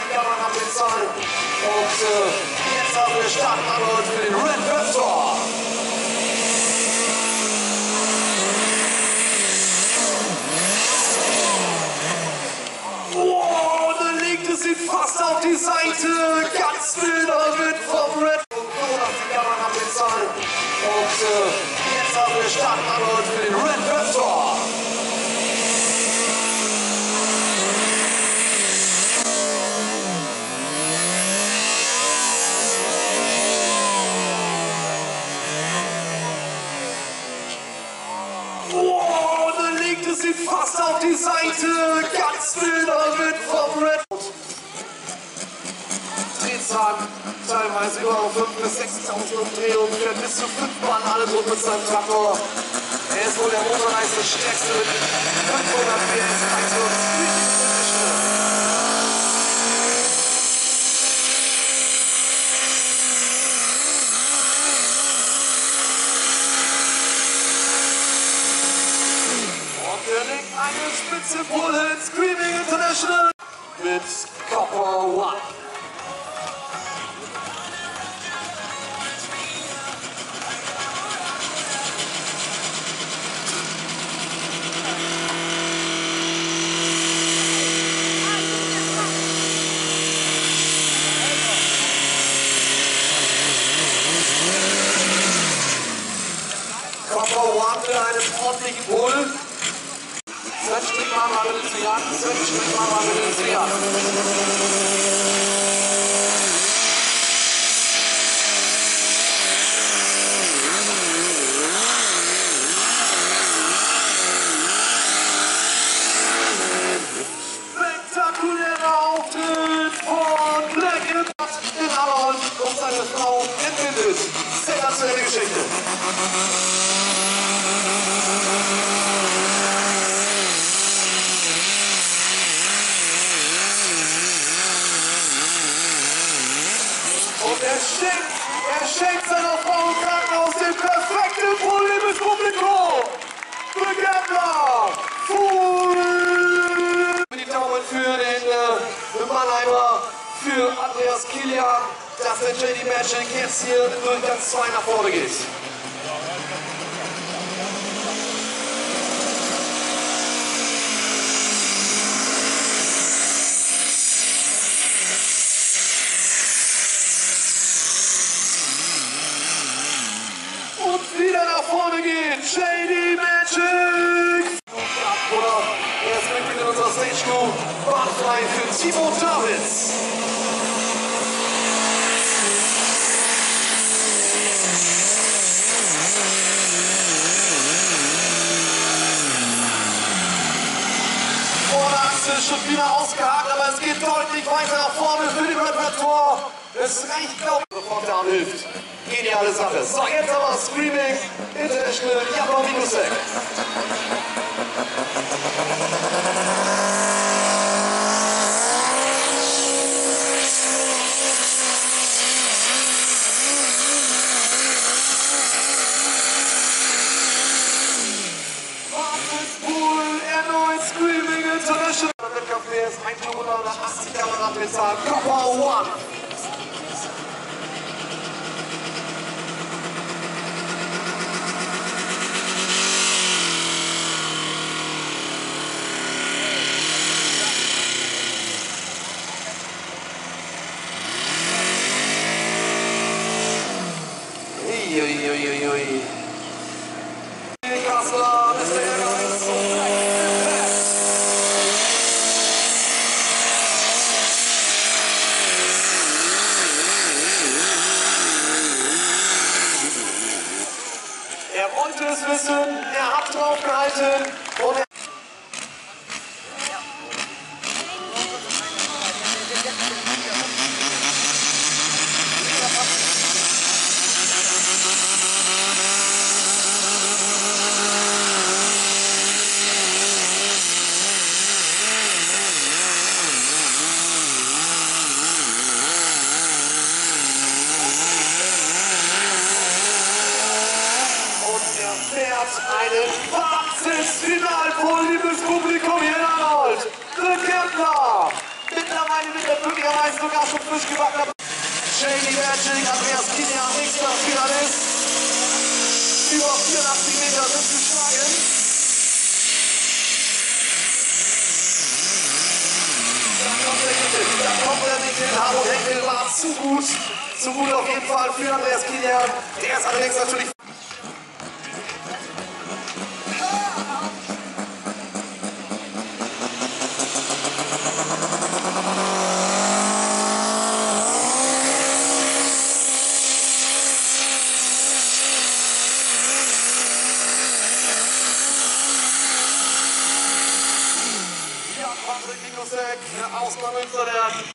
die Kamera bezahlen. Und äh, jetzt haben wir Startangebot für den Red Raptor. Wow, der linke sieht fast auf die Seite. Ganz wilder Wind vom Red. Und so, dass die Kamera bezahlen. Und äh, jetzt haben wir Startangebot für den Red Raptor. Wow, sieht fast auf die Seite. Ganz wilder Wind vom Red. Drehzahlen, teilweise über 5.000 bis 6.000 Umdrehungen, bis zu 5 Mann alles rund mit seinem Traktor. Er ist wohl der motorreichste stärkste mit 500 PS Traktor. Screaming International mit Copper One. Copper One für einen ordentlichen Bull. Strickmama will es werden. Spektakulärer Auftritt von Black in Allerholz und seine Frau entbindet. Sensationelle Geschichte. Und er schenkt, er schenkt seiner Frau im Krankenhaus den perfekten Bull liebes Publikum. Begabler, Full. Die Daumen für den äh, Mannheimer, für Andreas Kilian, dass der JD Magic jetzt hier durch ganz zwei nach vorne geht. Und wieder nach vorne geht JD Magic. Oder er ist Mitglied in unserer Stage Crew. Bartfrei für Timo Davids. Ist schon wieder ausgehakt, aber es geht deutlich weiter nach vorne für den Tor. Es reicht, glaube ich, Arm hilft. Geniale Sache. So, jetzt aber Screaming International Jakob Mikusek. your place, I know that I see them. Come on, one. Oi, oi, oi, oi, oi. Wollte es wissen, er hat drauf gehalten und er er fährt einen Wahnsinnsfinalpol, liebes Publikum hier in Arnold. The Kempler, Mittlerweile wird er möglicherweise sogar schon frisch gebackener Shady Magic, Andreas Kilian, nächster Finalist. Über 84 Meter sind zu schlagen. Da kommt der kommt der Nickel. Harro Henkel war zu gut. Zu gut auf jeden Fall für Andreas Kilian. Der ist allerdings natürlich Vamos a comenzar a